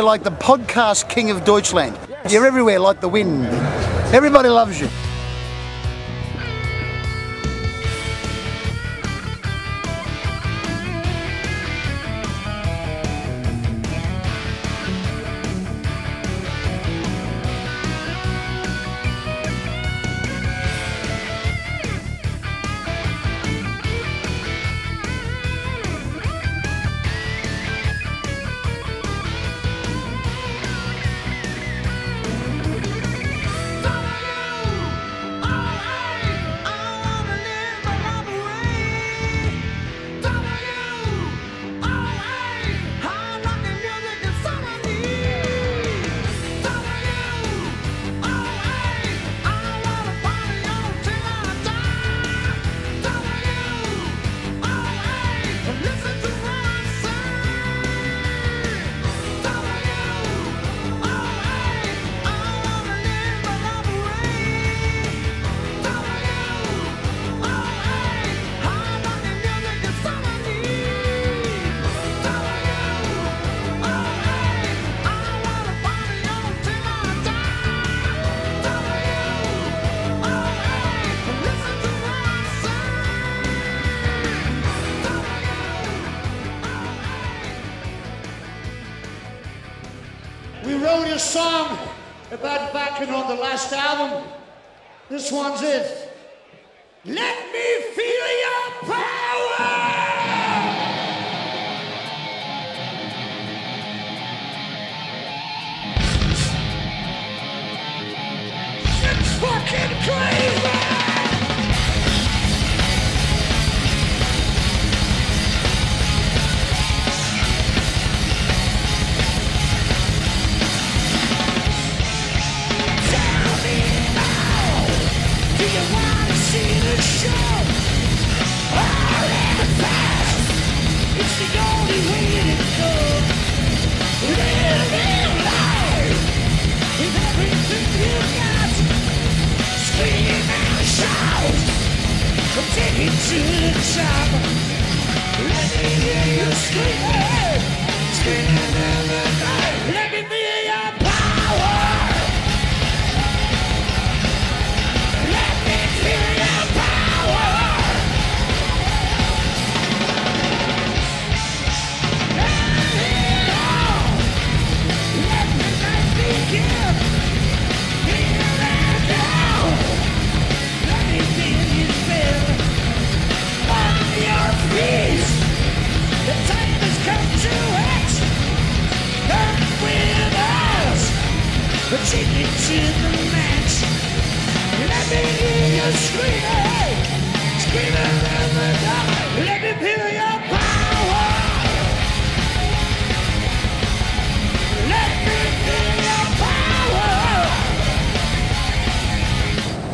you're like the podcast king of Deutschland. Yes. You're everywhere like the wind. Everybody loves you. one's in.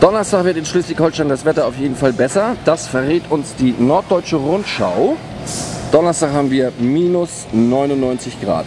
Donnerstag wird in Schleswig-Holstein das Wetter auf jeden Fall besser. Das verrät uns die Norddeutsche Rundschau. Donnerstag haben wir minus 99 Grad.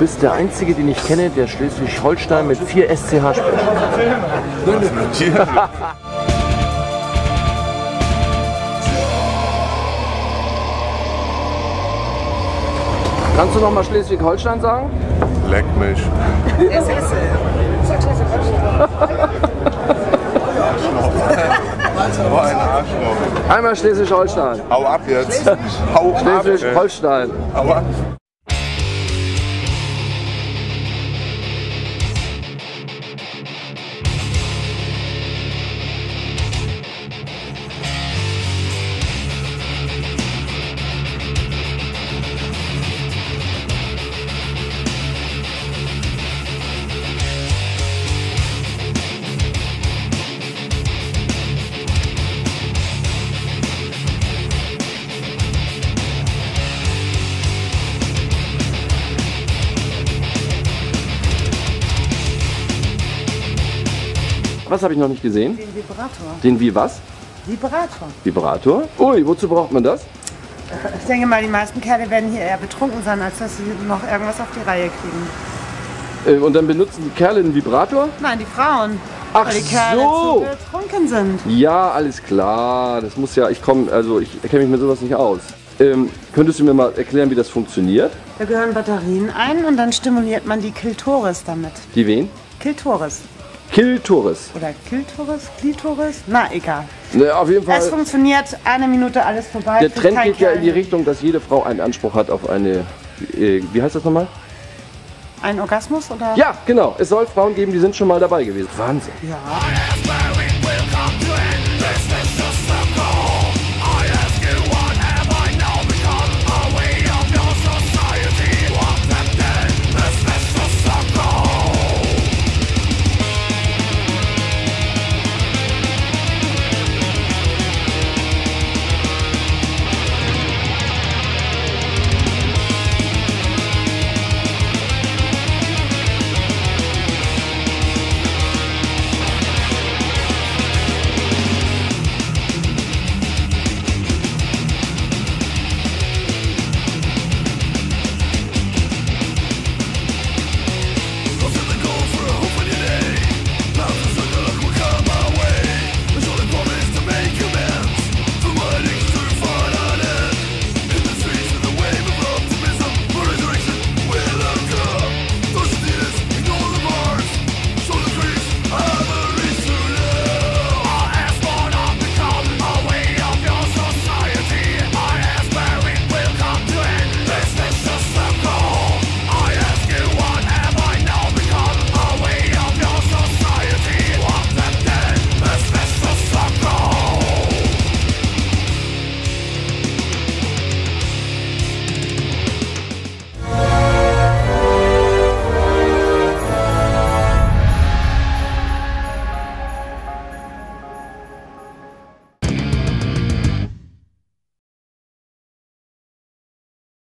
Du bist der Einzige, den ich kenne, der Schleswig-Holstein mit 4 SCH spricht. Kannst du noch mal Schleswig-Holstein sagen? Leck mich. War ein Arschloch. Einmal Schleswig-Holstein. Hau ab jetzt. Hau ab. Schleswig-Holstein. Hau ab. Was habe ich noch nicht gesehen? Den Vibrator. Den wie was? Vibrator. Vibrator? Ui, wozu braucht man das? Ich denke mal, die meisten Kerle werden hier eher betrunken sein, als dass sie noch irgendwas auf die Reihe kriegen. Äh, Und dann benutzen die Kerle einen Vibrator? Nein, die Frauen. Ach weil die Kerle so. betrunken sind. Ja, alles klar. Das muss ja, ich komme, also ich kenne mich mit sowas nicht aus. Ähm, könntest du mir mal erklären, wie das funktioniert? Da gehören Batterien ein und dann stimuliert man die Klitoris damit. Die wen? Klitoris. Kiltoris. Oder Klitoris? Klitoris? Na, egal. Ne, auf jeden Es Fall. funktioniert eine Minute alles vorbei. Der Trend geht ja in die. Richtung, dass jede Frau einen Anspruch hat auf eine, äh, wie heißt das nochmal? Ein Orgasmus oder? Ja, genau. Es soll Frauen geben, die sind schon mal dabei gewesen. Wahnsinn. Ja.